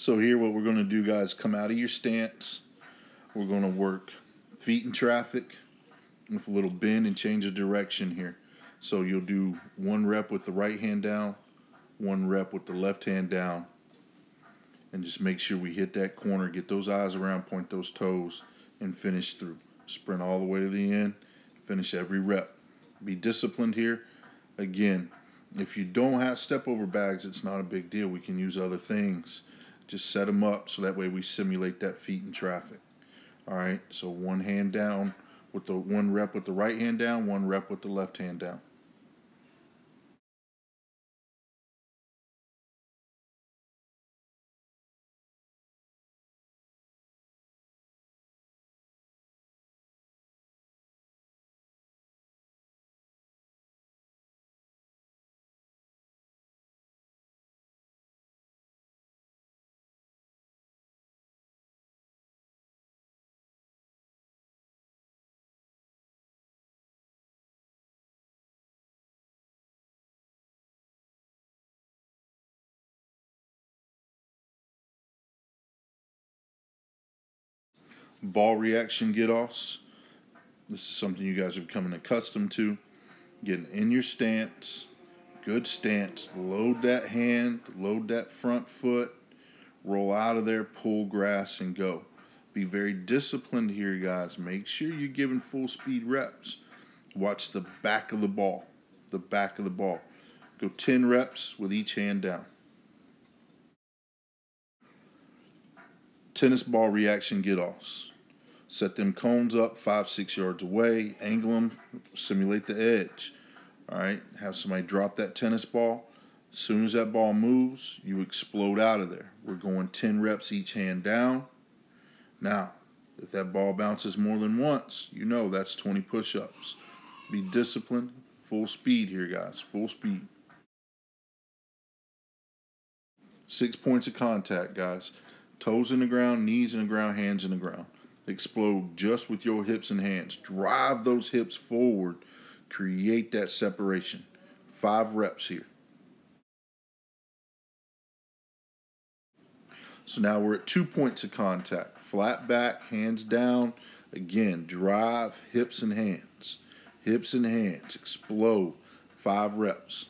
So here what we're going to do guys, come out of your stance. We're going to work feet in traffic with a little bend and change of direction here. So you'll do one rep with the right hand down, one rep with the left hand down. And just make sure we hit that corner, get those eyes around, point those toes, and finish through. Sprint all the way to the end, finish every rep. Be disciplined here. Again, if you don't have step over bags, it's not a big deal. We can use other things. Just set them up so that way we simulate that feet in traffic. All right, so one hand down with the one rep with the right hand down, one rep with the left hand down. Ball reaction get offs. This is something you guys are becoming accustomed to. Getting in your stance, good stance, load that hand, load that front foot, roll out of there, pull grass, and go. Be very disciplined here, guys. Make sure you're giving full speed reps. Watch the back of the ball, the back of the ball. Go 10 reps with each hand down. Tennis ball reaction get offs. Set them cones up five, six yards away, angle them, simulate the edge. All right, have somebody drop that tennis ball. As soon as that ball moves, you explode out of there. We're going 10 reps each hand down. Now, if that ball bounces more than once, you know that's 20 push ups. Be disciplined, full speed here, guys, full speed. Six points of contact, guys. Toes in the ground, knees in the ground, hands in the ground. Explode just with your hips and hands. Drive those hips forward. Create that separation. Five reps here. So now we're at two points of contact. Flat back, hands down. Again, drive, hips and hands. Hips and hands. Explode. Five reps.